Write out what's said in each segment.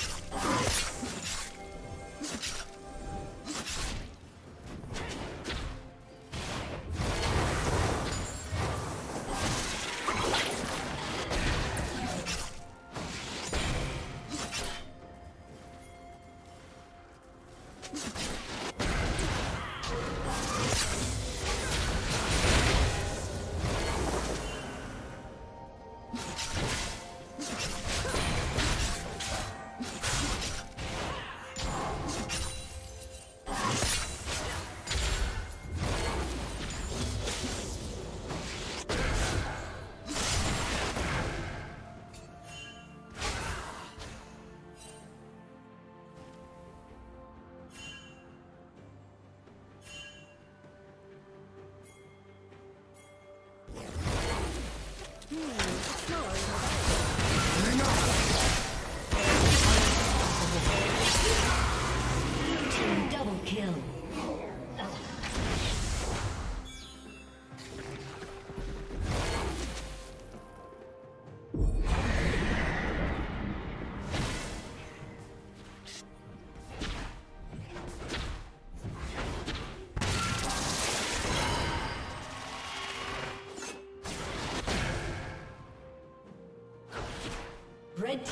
Oh.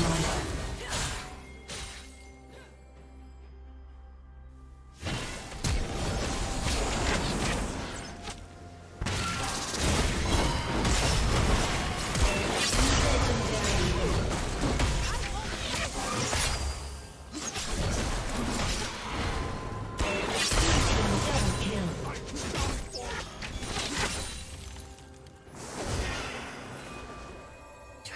destroyed.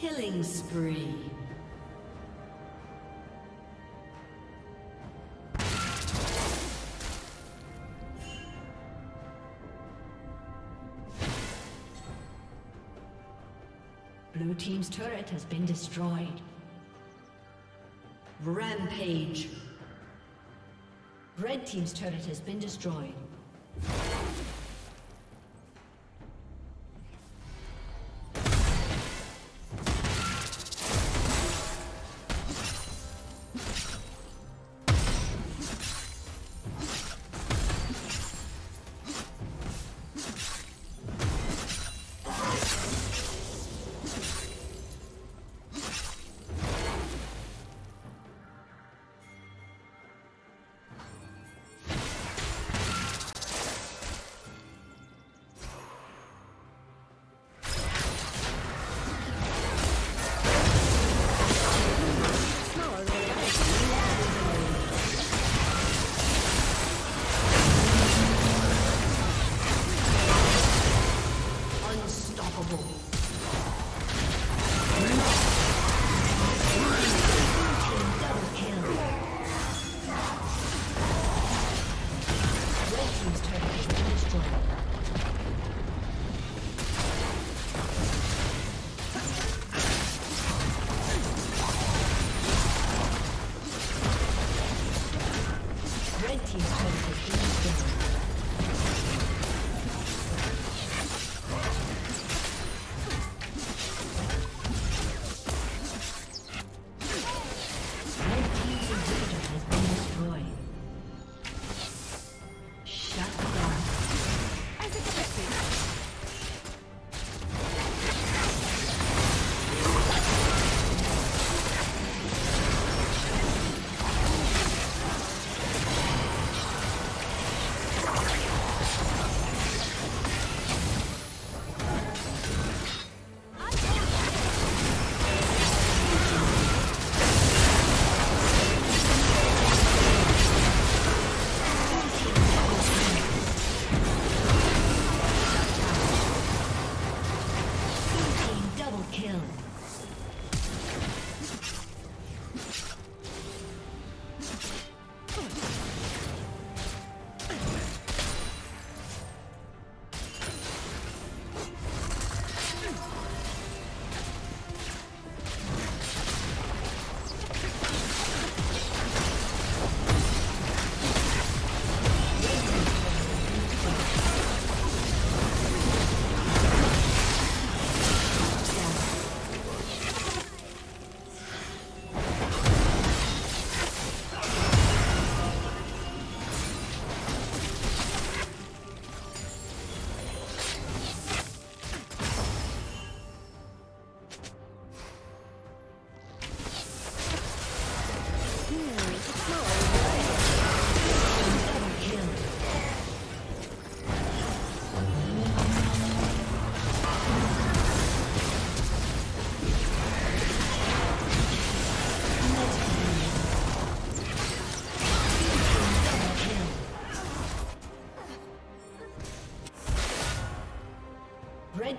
Killing spree. Blue Team's turret has been destroyed. Rampage. Red Team's turret has been destroyed.